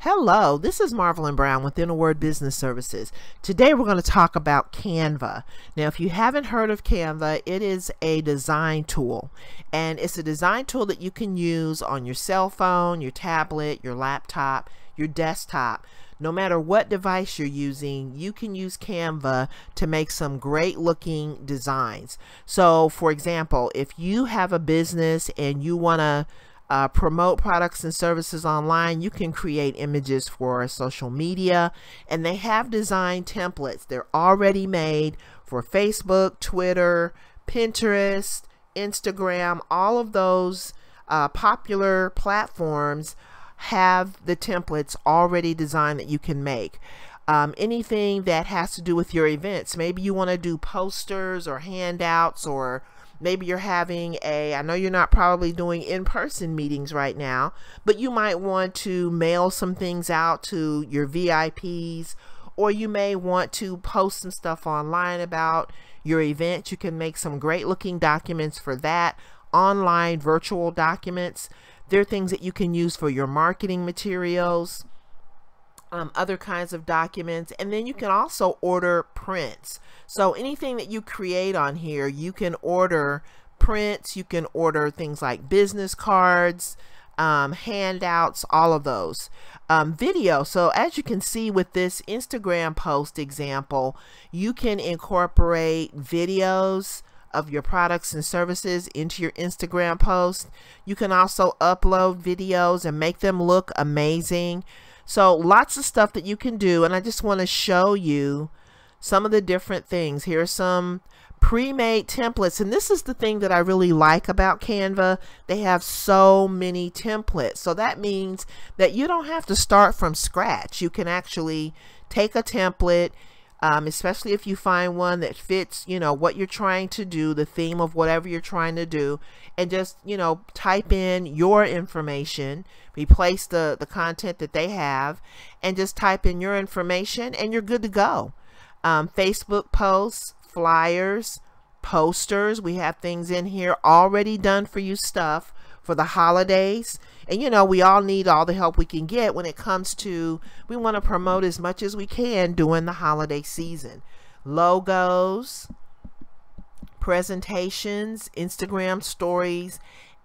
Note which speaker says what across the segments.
Speaker 1: Hello, this is Marvelyn Brown with In a Word Business Services. Today we're going to talk about Canva. Now, if you haven't heard of Canva, it is a design tool. And it's a design tool that you can use on your cell phone, your tablet, your laptop, your desktop. No matter what device you're using, you can use Canva to make some great looking designs. So, for example, if you have a business and you want to uh, promote products and services online, you can create images for social media. And they have design templates. They're already made for Facebook, Twitter, Pinterest, Instagram, all of those uh, popular platforms have the templates already designed that you can make. Um, anything that has to do with your events. Maybe you want to do posters or handouts or maybe you're having a i know you're not probably doing in-person meetings right now but you might want to mail some things out to your vips or you may want to post some stuff online about your event. You can make some great looking documents for that online virtual documents. There are things that you can use for your marketing materials um, other kinds of documents. And then you can also order prints. So anything that you create on here you can order prints. You can order things like business cards um, handouts all of those. Um, video. So as you can see with this Instagram post example you can incorporate videos of your products and services into your Instagram post. You can also upload videos and make them look amazing so lots of stuff that you can do and I just want to show you some of the different things. Here are some pre-made templates and this is the thing that I really like about Canva. They have so many templates. So that means that you don't have to start from scratch. You can actually take a template um, especially if you find one that fits, you know, what you're trying to do, the theme of whatever you're trying to do, and just, you know, type in your information, replace the, the content that they have, and just type in your information, and you're good to go. Um, Facebook posts, flyers, posters, we have things in here already done for you stuff for the holidays. And you know, we all need all the help we can get when it comes to, we want to promote as much as we can during the holiday season. Logos, presentations, Instagram stories,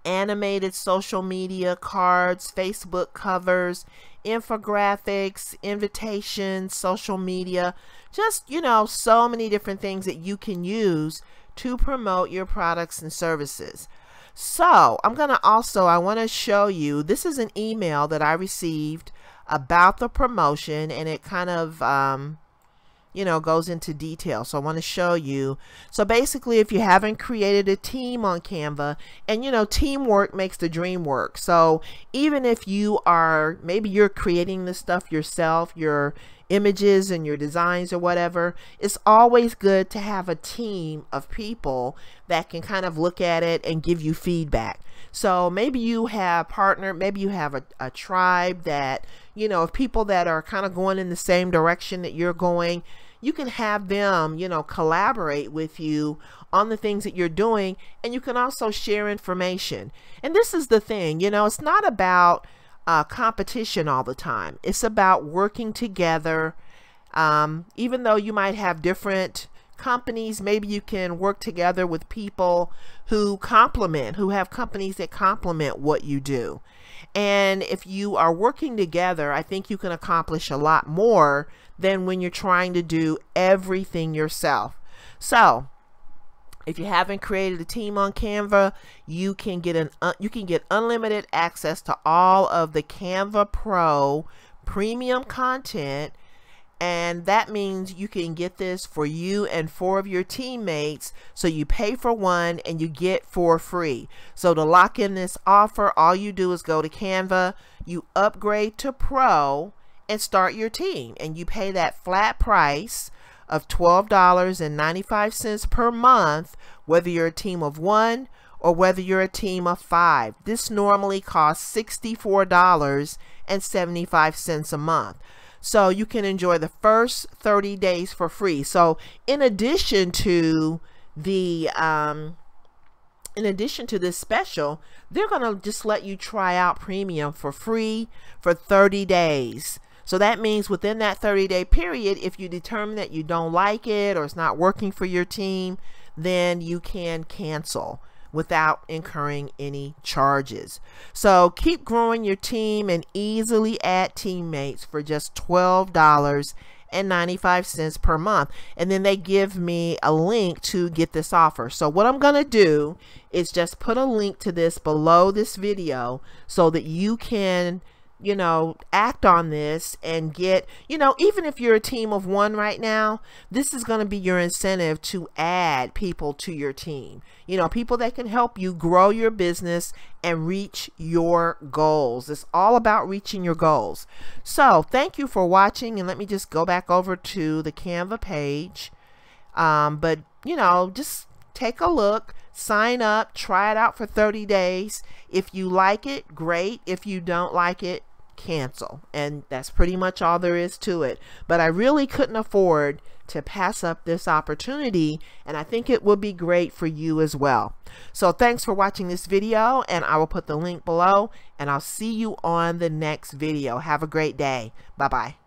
Speaker 1: animated social media cards, Facebook covers, infographics, invitations, social media, just, you know, so many different things that you can use to promote your products and services. So I'm going to also, I want to show you, this is an email that I received about the promotion and it kind of, um, you know, goes into detail. So I want to show you. So basically, if you haven't created a team on Canva, and you know, teamwork makes the dream work. So even if you are, maybe you're creating this stuff yourself, you're images and your designs or whatever, it's always good to have a team of people that can kind of look at it and give you feedback. So maybe you have partner, maybe you have a, a tribe that, you know, of people that are kind of going in the same direction that you're going, you can have them, you know, collaborate with you on the things that you're doing and you can also share information. And this is the thing, you know, it's not about uh, competition all the time. It's about working together. Um, even though you might have different companies, maybe you can work together with people who complement, who have companies that complement what you do. And if you are working together, I think you can accomplish a lot more than when you're trying to do everything yourself. So, if you haven't created a team on Canva, you can get an uh, you can get unlimited access to all of the Canva Pro premium content. And that means you can get this for you and four of your teammates. So you pay for one and you get four free. So to lock in this offer all you do is go to canva you upgrade to pro and start your team. And you pay that flat price of $12.95 per month, whether you're a team of one or whether you're a team of five. This normally costs $64.75 a month. So you can enjoy the first 30 days for free. So in addition to the um, in addition to this special, they're going to just let you try out premium for free for 30 days. So that means within that 30 day period, if you determine that you don't like it or it's not working for your team, then you can cancel without incurring any charges. So keep growing your team and easily add teammates for just $12 and 95 cents per month and then they give me a link to get this offer so what I'm gonna do is just put a link to this below this video so that you can you know, act on this and get, you know, even if you're a team of one right now, this is going to be your incentive to add people to your team. You know, people that can help you grow your business and reach your goals. It's all about reaching your goals. So, thank you for watching. And let me just go back over to the Canva page. Um, but, you know, just take a look sign up try it out for 30 days if you like it great if you don't like it cancel. And that's pretty much all there is to it. But I really couldn't afford to pass up this opportunity and I think it would be great for you as well. So thanks for watching this video and I will put the link below and I'll see you on the next video. Have a great day. Bye-bye.